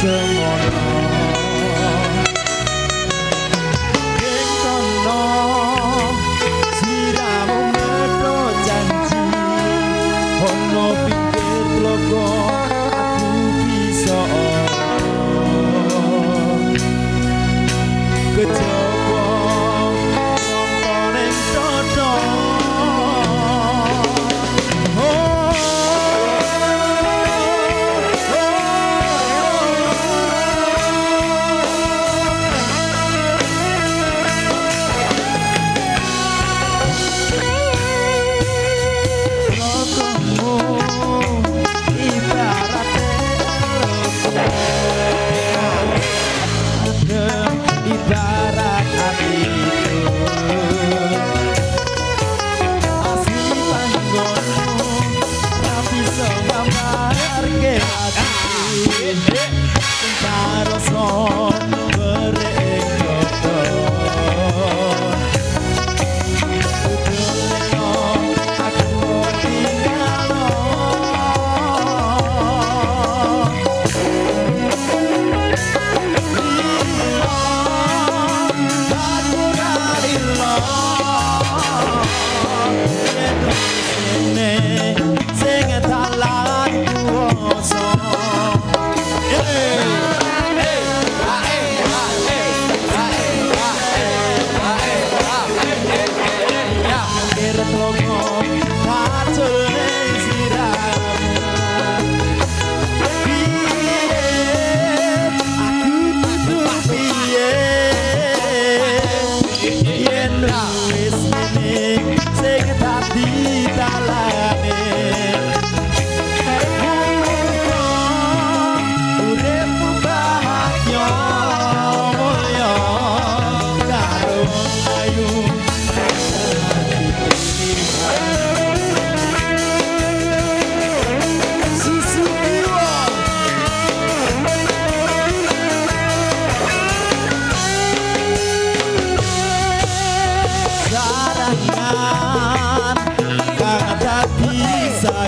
someone else.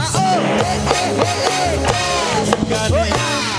Oh, yeah.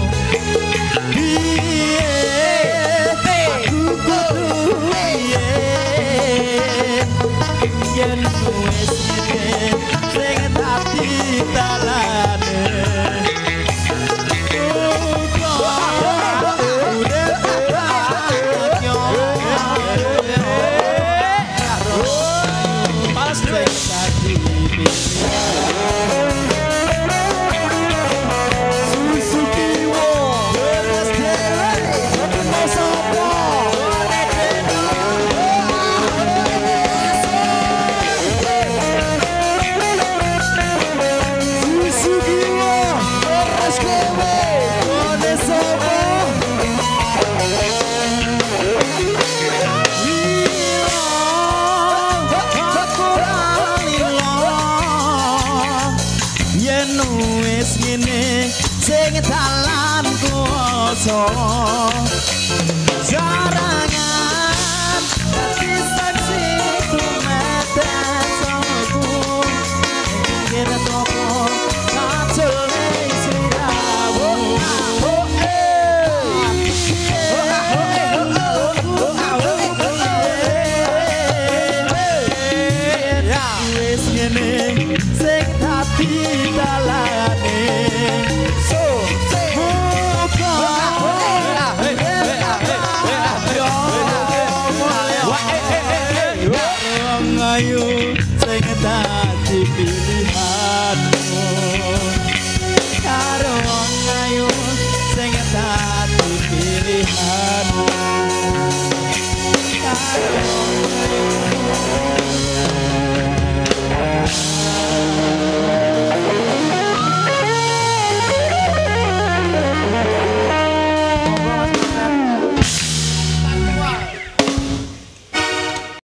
yes I do. Ben wis ngene sing dalan kuoso jarangan dadi